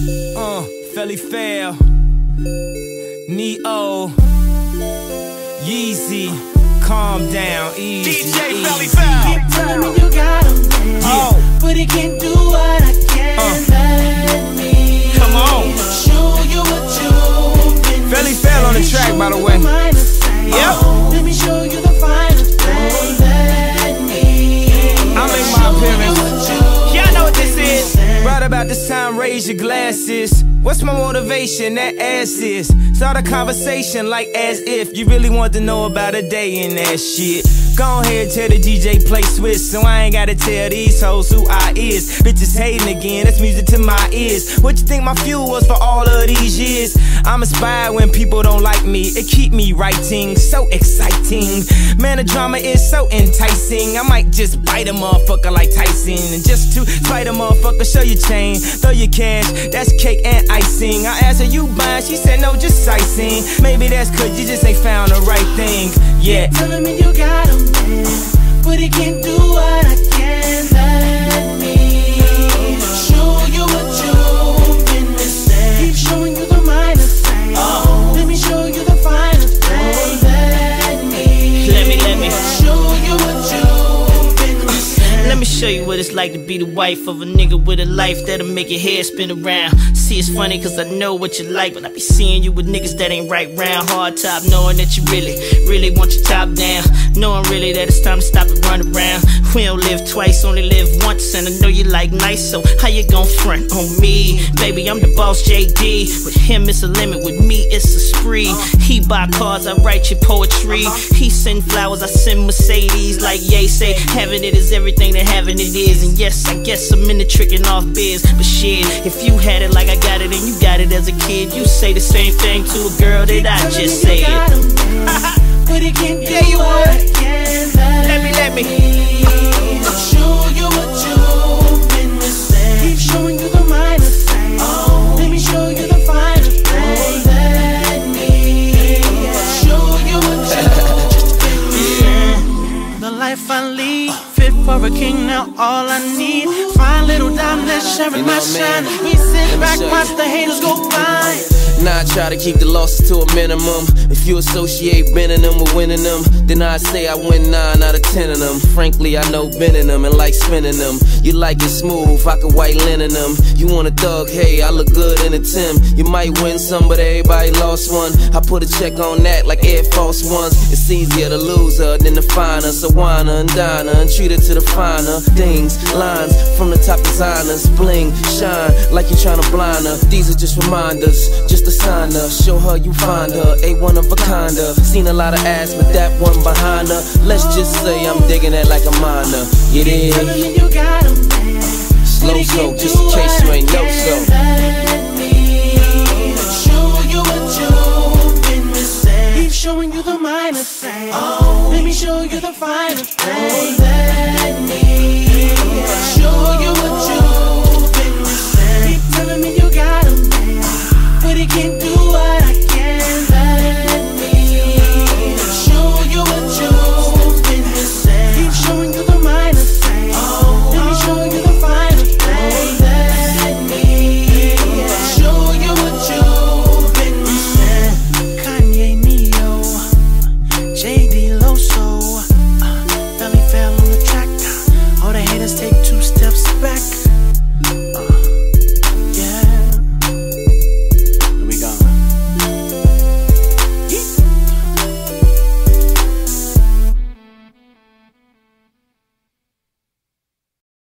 Uh, Felli Fel, Ne-Yo, Yeezy, calm down, easy. DJ Felli easy. Fail. Keep telling me you got him, man. Oh. But he can't do what I can. Uh. Let me Come on. show you what you've been Felli Fel on the track, by the way. Right about this time, raise your glasses. What's my motivation? That ass is. Start a conversation like as if you really want to know about a day in that shit. Go ahead, tell the DJ play Swiss, so I ain't gotta tell these hoes who I is. Bitches hating again, that's music to my ears. What you think my fuel was for all of these years? I'm inspired when people don't like me. It keep me writing, so exciting. Man, the drama is so enticing. I might just bite a motherfucker like Tyson. And just to spite a motherfucker, show your chain, throw your cash. That's cake and icing. I asked her, you buying? She said, no, just sightseeing. Maybe that's cause you just ain't found the right thing. Yeah. Telling me you got him, man. But he can't do what I you what it's like to be the wife of a nigga with a life that'll make your head spin around. See, it's funny cause I know what you like, but I be seeing you with niggas that ain't right round. Hard top, knowing that you really, really want your top down. Knowing really that it's time to stop and run around. We don't live twice, only live once, and I know you like nice, so how you gon' front on me? Baby, I'm the boss JD. With him, it's a limit, with me, it's a spree. He buy cars, I write your poetry. He send flowers, I send Mercedes. Like Ye say, having it is everything that having it is. And yes, I guess I'm into tricking off biz. But shit, if you had it like I got it and you got it as a kid, you say the same thing to a girl that I just said. But do Yeah, you would. Can. Let me, let me. Show you what you've been. Keep showing you the minor things. Oh. Let me show you the finer things. Oh, let me show you what you've been missing. The life I lead, for a king. Now all I need, fine little diamond that's sharing You my know shine. We sit back, watch the haters go by. Now I try to keep the losses to a minimum. If you associate bending them with winning them, then I say I win nine out of ten of them. Frankly, I know bending them and like spinning them. You like it smooth, I can white linen them. You want a thug, hey, I look good in a Tim. You might win some, but everybody lost one. I put a check on that like Air Force Ones. It's easier to lose her than to find her. So wine her and dine her and treat her to the finer things. Lines from the top designers, bling, shine like you're trying to blind her. These are just reminders, just a sign her. Show her you find her, a one of a kind of. Seen a lot of ass, but that one behind her. Let's just say I'm digging that like a minor. You dig? Telling me you got 'em, man. Slow But he so, can't just in case you ain't know so. Let me show you what you've been missing. Keep showing you the minor things. Oh. Let me show you the finer things. do what I